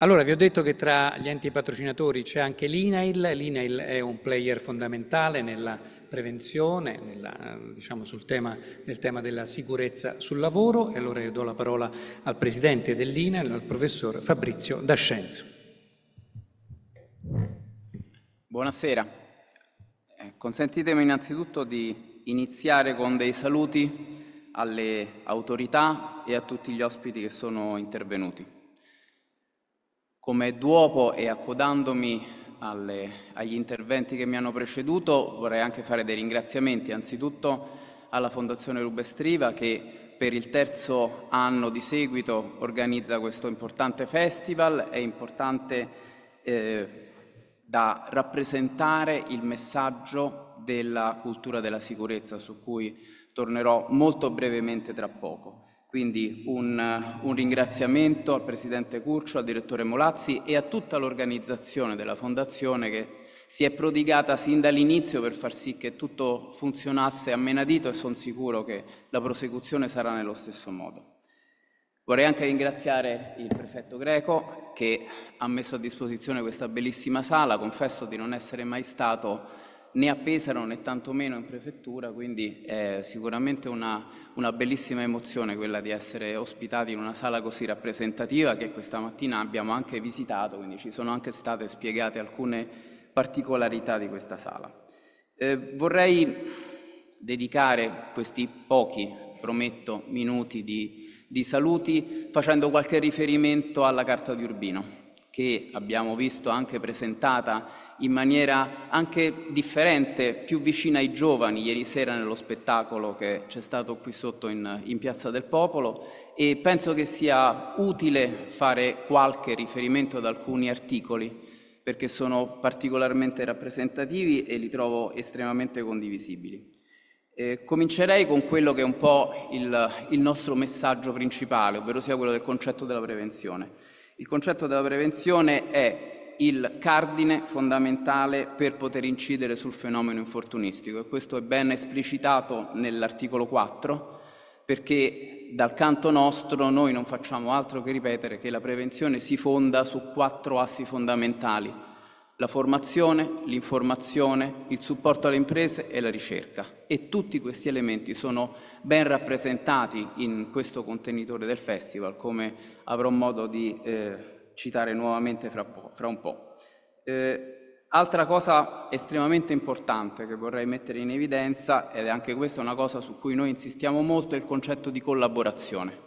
Allora, vi ho detto che tra gli enti patrocinatori c'è anche l'INAIL. L'INAIL è un player fondamentale nella prevenzione, nella, diciamo, sul tema, nel tema della sicurezza sul lavoro. E allora io do la parola al presidente dell'INAIL, al professor Fabrizio Dascenzo. Buonasera. Eh, consentitemi innanzitutto di iniziare con dei saluti alle autorità e a tutti gli ospiti che sono intervenuti. Come duopo e accodandomi alle, agli interventi che mi hanno preceduto, vorrei anche fare dei ringraziamenti anzitutto alla Fondazione Rubestriva che per il terzo anno di seguito organizza questo importante festival. È importante eh, da rappresentare il messaggio della cultura della sicurezza su cui tornerò molto brevemente tra poco. Quindi un, un, ringraziamento al Presidente Curcio, al Direttore Molazzi e a tutta l'organizzazione della Fondazione che si è prodigata sin dall'inizio per far sì che tutto funzionasse a menadito e sono sicuro che la prosecuzione sarà nello stesso modo. Vorrei anche ringraziare il Prefetto Greco che ha messo a disposizione questa bellissima sala, confesso di non essere mai stato né a Pesaro né tantomeno in prefettura, quindi è sicuramente una, una, bellissima emozione quella di essere ospitati in una sala così rappresentativa che questa mattina abbiamo anche visitato, quindi ci sono anche state spiegate alcune particolarità di questa sala. Eh, vorrei dedicare questi pochi, prometto, minuti di, di saluti facendo qualche riferimento alla Carta di Urbino che abbiamo visto anche presentata in maniera anche differente, più vicina ai giovani ieri sera nello spettacolo che c'è stato qui sotto in, in Piazza del Popolo e penso che sia utile fare qualche riferimento ad alcuni articoli perché sono particolarmente rappresentativi e li trovo estremamente condivisibili. Eh, comincerei con quello che è un po' il, il nostro messaggio principale, ovvero sia quello del concetto della prevenzione. Il concetto della prevenzione è il cardine fondamentale per poter incidere sul fenomeno infortunistico e questo è ben esplicitato nell'articolo 4 perché dal canto nostro noi non facciamo altro che ripetere che la prevenzione si fonda su quattro assi fondamentali la formazione, l'informazione, il supporto alle imprese e la ricerca. E tutti questi elementi sono ben rappresentati in questo contenitore del festival, come avrò modo di eh, citare nuovamente fra, fra un po'. Eh, altra cosa estremamente importante che vorrei mettere in evidenza, ed è anche questa una cosa su cui noi insistiamo molto, è il concetto di collaborazione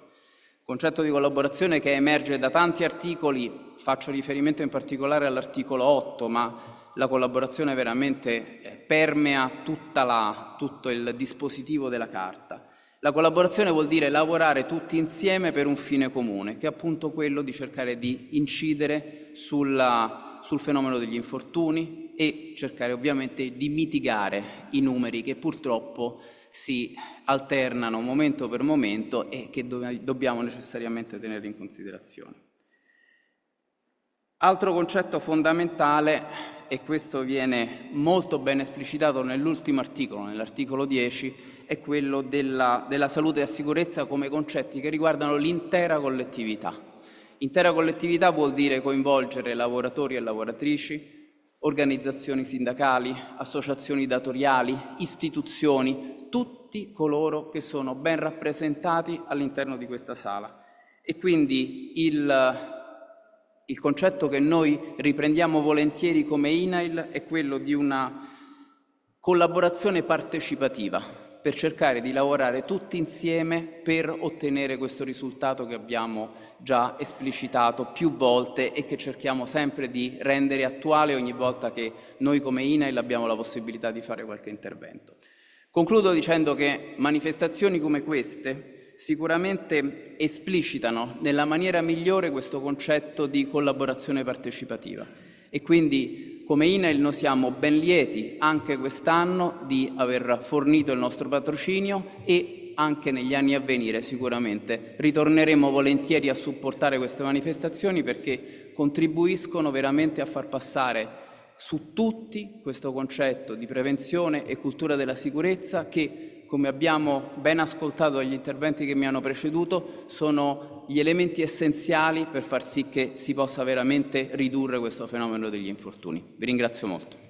concetto di collaborazione che emerge da tanti articoli, faccio riferimento in particolare all'articolo 8, ma la collaborazione veramente eh, permea la, tutto il dispositivo della Carta. La collaborazione vuol dire lavorare tutti insieme per un fine comune, che è appunto quello di cercare di incidere sulla, sul fenomeno degli infortuni e cercare ovviamente di mitigare i numeri che purtroppo si alternano momento per momento e che dobbiamo necessariamente tenere in considerazione. Altro concetto fondamentale, e questo viene molto ben esplicitato nell'ultimo articolo, nell'articolo 10, è quello della, della salute e sicurezza come concetti che riguardano l'intera collettività. Intera collettività vuol dire coinvolgere lavoratori e lavoratrici, organizzazioni sindacali, associazioni datoriali, istituzioni, tutti coloro che sono ben rappresentati all'interno di questa sala. E quindi il, il concetto che noi riprendiamo volentieri come INAIL è quello di una collaborazione partecipativa per cercare di lavorare tutti insieme per ottenere questo risultato che abbiamo già esplicitato più volte e che cerchiamo sempre di rendere attuale ogni volta che noi come INAIL abbiamo la possibilità di fare qualche intervento. Concludo dicendo che manifestazioni come queste sicuramente esplicitano nella maniera migliore questo concetto di collaborazione partecipativa e quindi come INAIL noi siamo ben lieti anche quest'anno di aver fornito il nostro patrocinio e anche negli anni a venire sicuramente ritorneremo volentieri a supportare queste manifestazioni perché contribuiscono veramente a far passare su tutti questo concetto di prevenzione e cultura della sicurezza che come abbiamo ben ascoltato dagli interventi che mi hanno preceduto, sono gli elementi essenziali per far sì che si possa veramente ridurre questo fenomeno degli infortuni. Vi ringrazio molto.